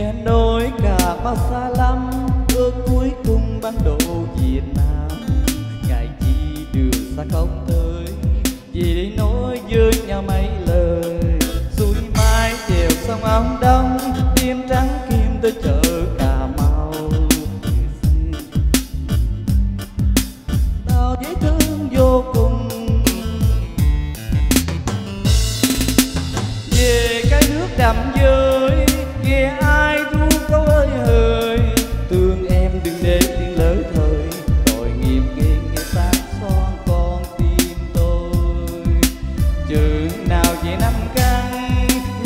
chia cả bao xa lắm, ước cuối cùng ban độ Việt Nam. Ngày chi đường xa không tới vì nói với nhau mấy lời. Xuôi mai chiều sông ông đông tim trắng kim tới trời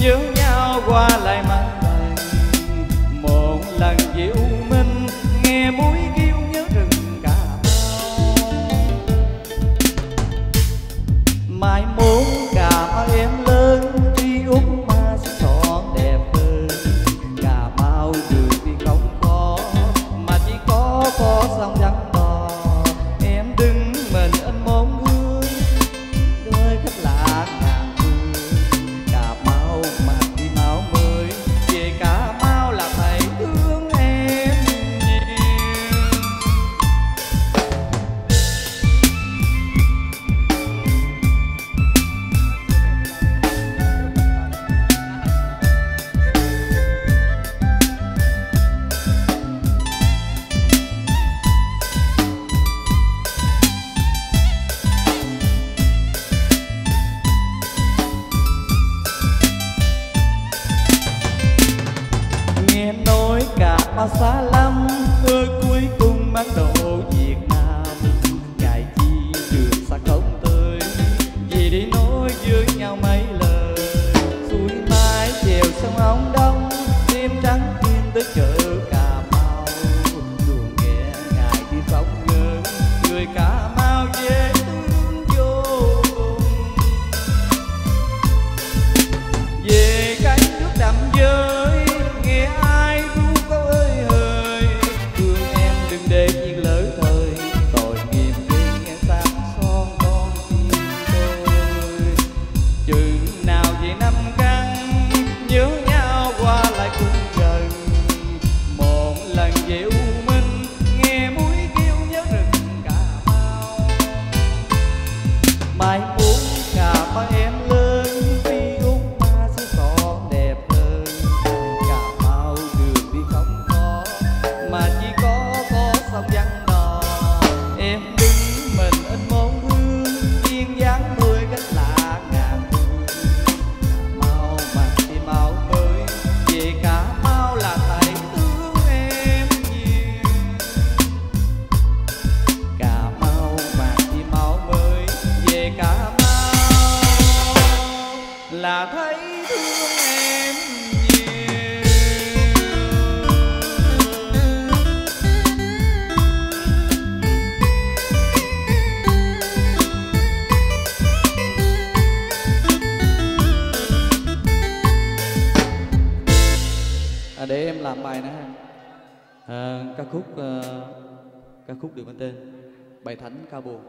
nhớ nhau qua lại ca khúc uh, ca khúc được mang tên Bài Thánh Ca Buồn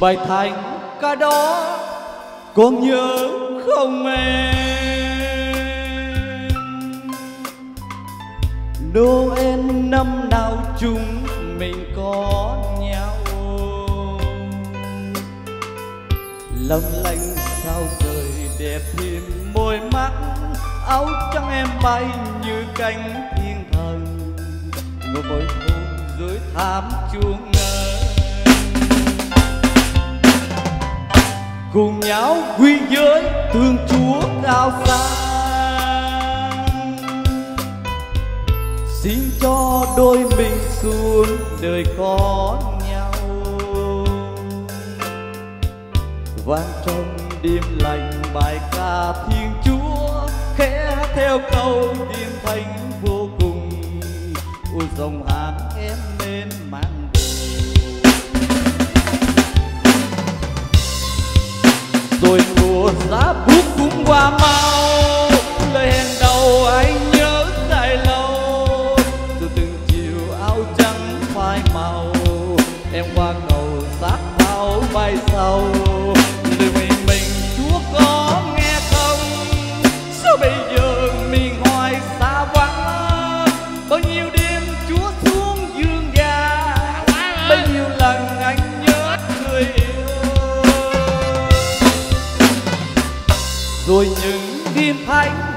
bài thành ca đó con nhớ không em? Noel năm nào chúng mình có nhau? Lòng lành sao trời đẹp thêm, môi mắt Áo trắng em bay như cánh thiên thần. Ngồi với hôn dưới thám chuông cùng nhau quy giới thương chúa cao xa. Xin cho đôi mình xuống đời có nhau. Vang trong đêm lành bài ca thiên chúa, khẽ theo câu điềm thánh vô cùng. U dòng hàng em nên mang lá buốt cũng qua mau.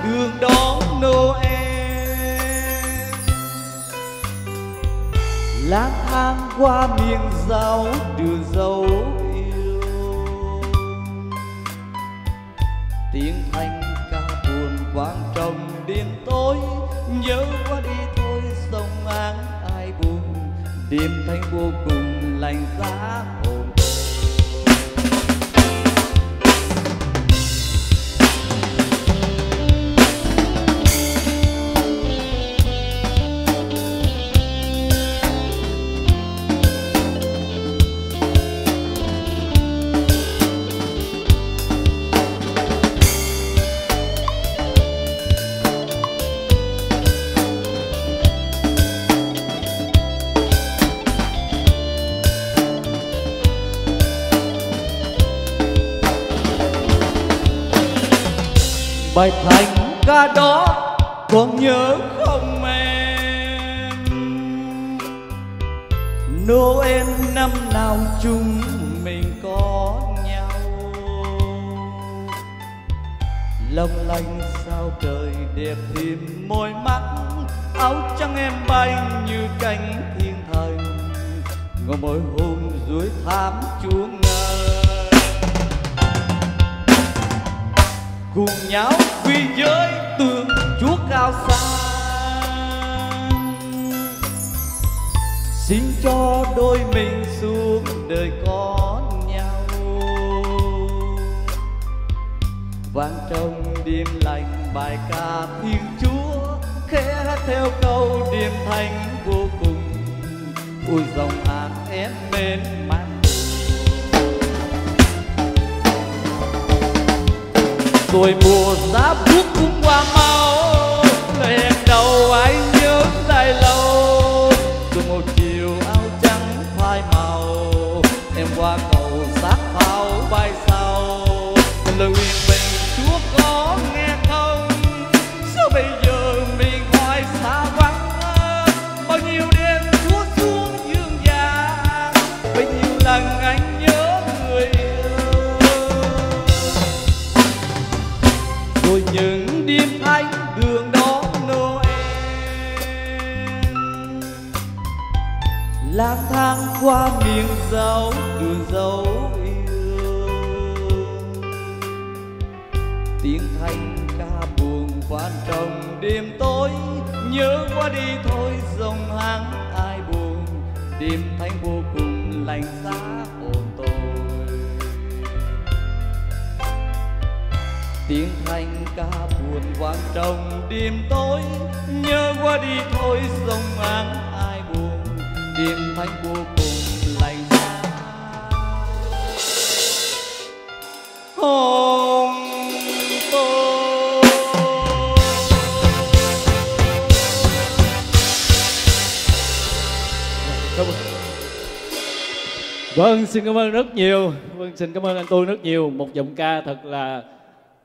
Đường đón Noel. Lang thang qua miền dấu đường dấu yêu. Tiếng thanh ca buồn vang trong đêm tối. Nhớ qua đi thôi, sông áng ai buồn. Đêm thanh vô cùng lạnh giá hồn. Bài thành ca đó còn nhớ không em? Noel năm nào chúng mình có nhau? Lòng lanh sao trời đẹp thêm môi mắt? Áo trắng em bay như cánh thiên thần. Ngồi mỗi hôm dưới thảm chúa cùng nhau quy giới tượng chúa cao xa. Xin cho đôi mình xuống đời có nhau. Vang trong đêm lành bài ca thiên chúa, khẽ theo câu điềm thanh vô cùng. Ôi dòng hàng em mến mang rồi mùa giá buốt cũng qua mau hẹn đầu anh lang thang qua miền dấu đường dấu yêu. Tiếng thanh ca buồn quan trọng đêm tối, nhớ qua đi thôi, dòng hàng ai buồn. Đêm thanh vô cùng lạnh giá hồn tôi tiếng thanh ca buồn quan trọng đêm tối, nhớ qua đi thôi, dòng hàng ai đêm thanh vô cùng lạnh giá hồn tôi Vâng, xin cảm ơn rất nhiều. Vâng, xin cảm ơn anh tôi rất nhiều. Một giọng ca thật là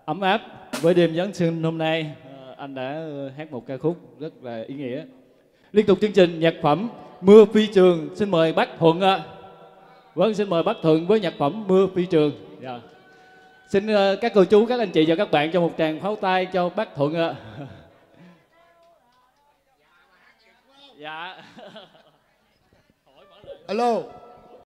ấm áp với đêm Giáng sinh hôm nay. Ờ, anh đã hát một ca khúc rất là ý nghĩa. Liên tục chương trình nhạc phẩm Mưa Phi Trường. Xin mời bác Thuận ạ. Vâng, xin mời bác Thuận với nhạc phẩm Mưa Phi Trường. Dạ. Xin ờ, các cô chú, các anh chị và các bạn cho một tràng pháo tay cho bác Thuận ạ. Dạ. Alo